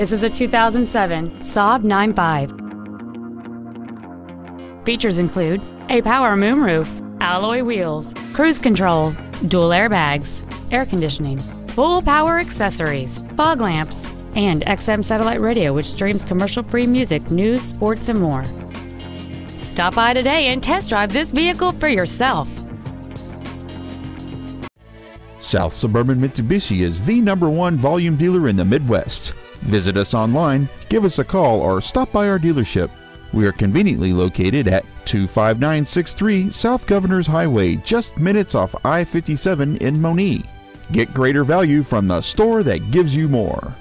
This is a 2007 Saab 9.5. Features include a power moonroof, alloy wheels, cruise control, dual airbags, air conditioning, full power accessories, fog lamps, and XM satellite radio which streams commercial-free music, news, sports, and more. Stop by today and test drive this vehicle for yourself. South Suburban Mitsubishi is the number one volume dealer in the Midwest. Visit us online, give us a call, or stop by our dealership. We are conveniently located at 25963 South Governors Highway, just minutes off I 57 in Monee. Get greater value from the store that gives you more.